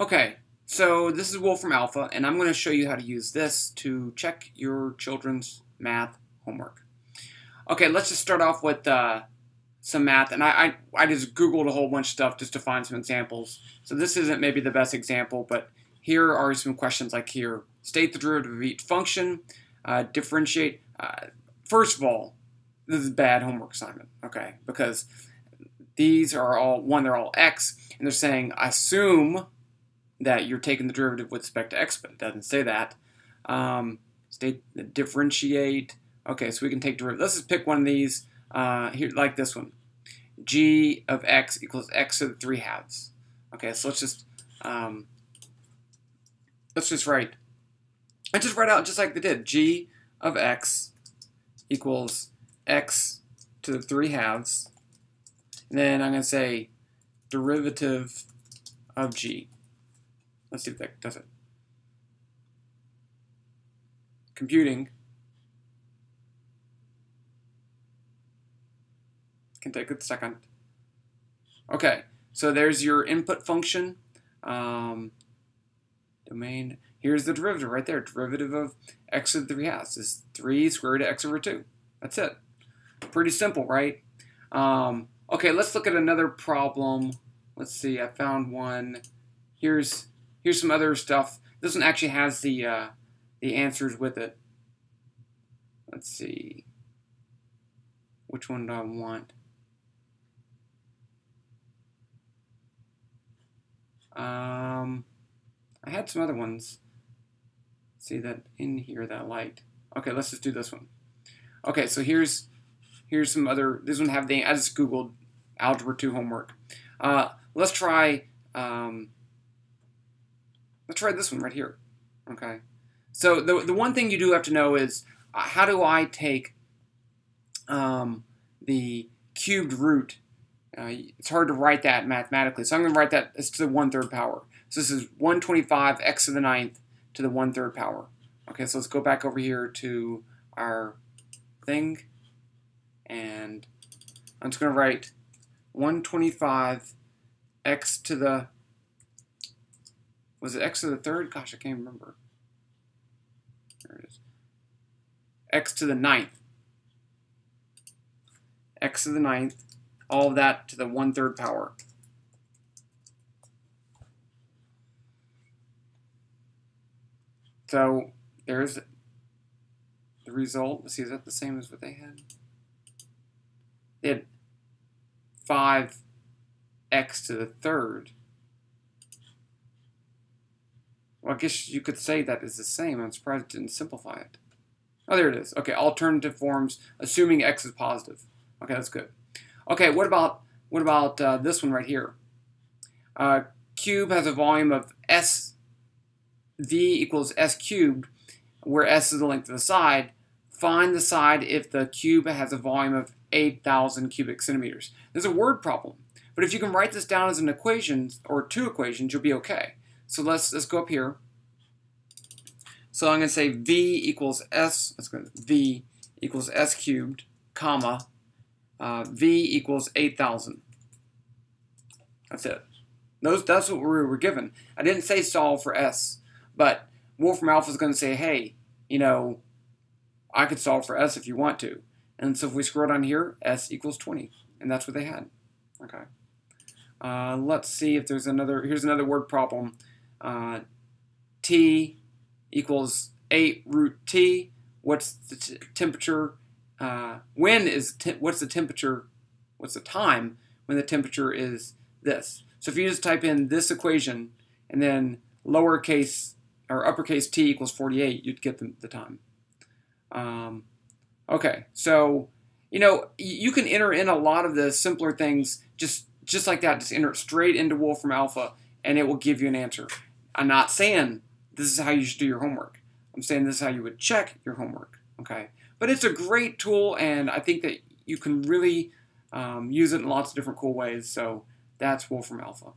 Okay, so this is Wolfram Alpha, and I'm going to show you how to use this to check your children's math homework. Okay, let's just start off with uh, some math, and I, I, I just Googled a whole bunch of stuff just to find some examples. So this isn't maybe the best example, but here are some questions like here. State the derivative of each function, uh, differentiate. Uh, first of all, this is bad homework assignment, okay, because these are all, one, they're all x, and they're saying assume that you're taking the derivative with respect to x, but it doesn't say that. Um, state differentiate. Okay, so we can take derivative. Let's just pick one of these uh, here, like this one. g of x equals x to the 3 halves. Okay, so let's just um, let's just write. Let's just write out just like they did. g of x equals x to the 3 halves. And then I'm going to say derivative of g. Let's see if that does it. Computing can take a second. Okay, so there's your input function. Um, domain. Here's the derivative right there. Derivative of x to the 3 halves is 3 square root of x over 2. That's it. Pretty simple, right? Um, okay, let's look at another problem. Let's see, I found one. Here's Here's some other stuff. This one actually has the uh, the answers with it. Let's see. Which one do I want? Um, I had some other ones. See that in here that light. Okay, let's just do this one. Okay, so here's here's some other. This one have the I just googled algebra two homework. Uh, let's try. Um, Let's try this one right here. Okay. So the, the one thing you do have to know is uh, how do I take um, the cubed root? Uh, it's hard to write that mathematically. So I'm going to write that as to the one-third power. So this is 125 x to the ninth to the one-third power. Okay, so let's go back over here to our thing. And I'm just going to write 125 x to the was it x to the third? Gosh, I can't remember. There it is. x to the ninth. x to the ninth. All of that to the one-third power. So there's the result. Let's see, is that the same as what they had? They had 5x to the third. Well, I guess you could say that is the same. I'm surprised it didn't simplify it. Oh, there it is. Okay, alternative forms, assuming x is positive. Okay, that's good. Okay, what about what about uh, this one right here? Uh, cube has a volume of s v equals s cubed, where s is the length of the side. Find the side if the cube has a volume of 8,000 cubic centimeters. There's a word problem, but if you can write this down as an equation or two equations, you'll be okay. So let's let's go up here. So I'm going to say v equals s. Let's go v equals s cubed, comma uh, v equals 8,000. That's it. Those that's what we were given. I didn't say solve for s, but Wolfram Alpha is going to say, hey, you know, I could solve for s if you want to. And so if we scroll down here, s equals 20, and that's what they had. Okay. Uh, let's see if there's another. Here's another word problem uh, T equals 8 root T. What's the temperature? Uh, when is what's the temperature? What's the time when the temperature is this? So if you just type in this equation and then lowercase or uppercase t equals 48, you'd get the, the time. Um, okay, so you know you can enter in a lot of the simpler things just just like that. Just enter it straight into Wolfram Alpha, and it will give you an answer. I'm not saying this is how you should do your homework. I'm saying this is how you would check your homework. Okay, but it's a great tool, and I think that you can really um, use it in lots of different cool ways. So that's Wolfram Alpha.